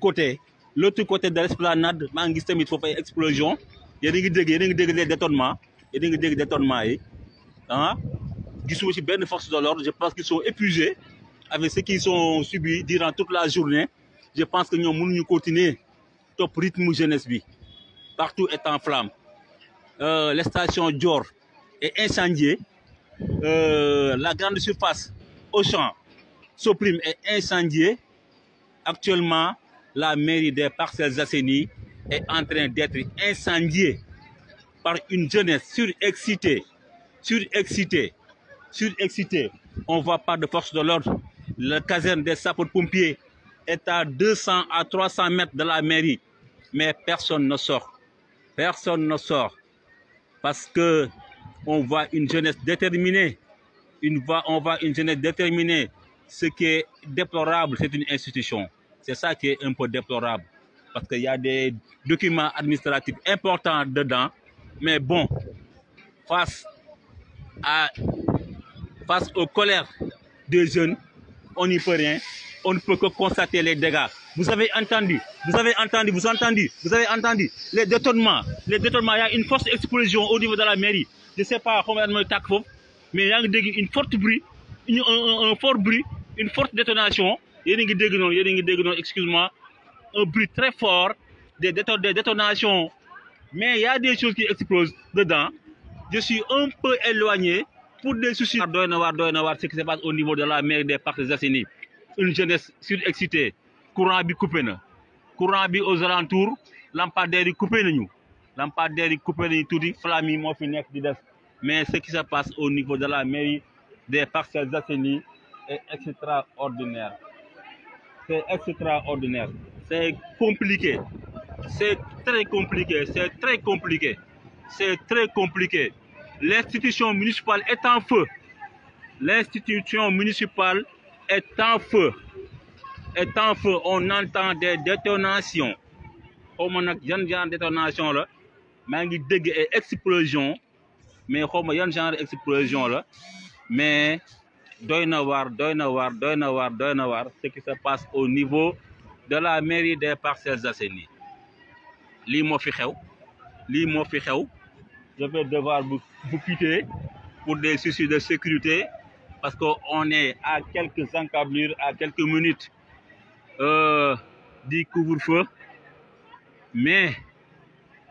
côté l'autre côté de l'esplanade maa ngi gis tamit explosion. Yéen a a ngi dégg les détonnements. Yéen a ngi dégg détonnements yi. Ah gisuma ci force de l'ordre je pense qu'ils sont épuisés avec ce qu'ils ont subi durant toute la journée. Je pense que ñoom mënuñu continuer topp rythme jeunesse bi partout est en flamme. Euh, les stations Dior est incendiée euh, la grande surface Auchan Soprim est incendiée actuellement la mairie des Parcelles Assainies est en train d'être incendiée par une jeunesse surexcitée. Surexcitée. Surexcitée. On voit pas de force de l'ordre. La caserne des sapeurs-pompiers est à 200 à 300 mètres de la mairie. Mais personne ne sort. Personne ne sort. Parce que on voit une jeunesse déterminée. On voit une jeunesse déterminée. Ce qui est déplorable c'est une institution c'est ça qui est un peu déplorable. Parce qu'il y a des documents administratifs importants dedans. Mais bon face à face aux colères des jeunes on n'y peut rien. On ne peut que constater les dégâts. Vous avez entendu vous avez entendu vous avez entendu vous avez entendu les détonnements. Les détonnements il y a une forte explosion au niveau de la mairie. Je sais pas combien mooy tàkk foofu mais yaa ngi dégg une forte bruit un fort bruit une forte détonation yéen a ngi dégg noonu yéen a excuse-moi un bruit très fort des déton des détonations. Mais il y a des choses qui explosent dedans. Je suis un peu éloigné pour des soucis. Waar doy na waar ce qui se passe au niveau de la mairie des Parcelles Assainies. Une jeunesse surexcitée. Courant bi coupé na. Courant bi aux alentours lampadaires yi coupé nañu. Lampadaires yi coupé nañu tuuti flamme yi moo fi mais ce qui se passe au niveau de la mairie des Parcelles Assainies est extraordinaire c'est extraordinaire. C'est compliqué. C'est très compliqué. C'est très compliqué. C'est très compliqué. L'institution municipale est en feu. L'institution municipale est en feu. Est en feu. On entend des détonations. Xaw ma nag yan genre détonation la. Maa ngi dégg ay explosion. Mais xaw ma yan genre explosion la. Mais doy na waar doy na waar doy na ce qui se passe au niveau de la mairie des Parcelles Assainies. Lii moo fi xew je vais devoir vous quitter pour des soucis de sécurité parce que on est à quelques encablures à quelques minutes euh, du couvre-feu. Mais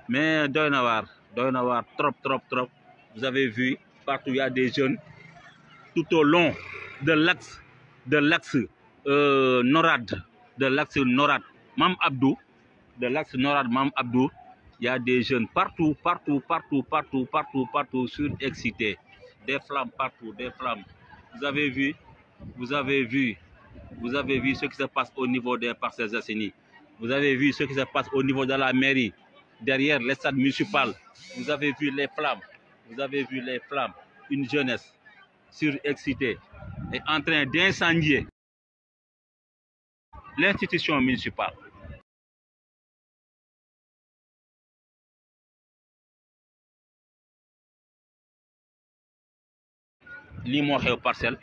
mais doy na waar doy trop trop trop. Vous avez vu partout il y a des jeunes tout au long de l'axe de l'axe euh, NORAD de l'axe NORAD Mam Abdou de l'axe NORAD Mam Abdou. Il y a des jeunes partout partout partout partout partout partout surexcités. Des flammes partout des flammes. Vous avez vu vous avez vu vous avez vu ce qui se passe au niveau des Parcelles Assainies. Vous avez vu ce qui se passe au niveau de la mairie derrière les stades municipal. Vous avez vu les flammes. Vous avez vu les flammes. Une jeunesse surexcitée est en train d'incendier l'institution municipale. Lii moo xew parcelle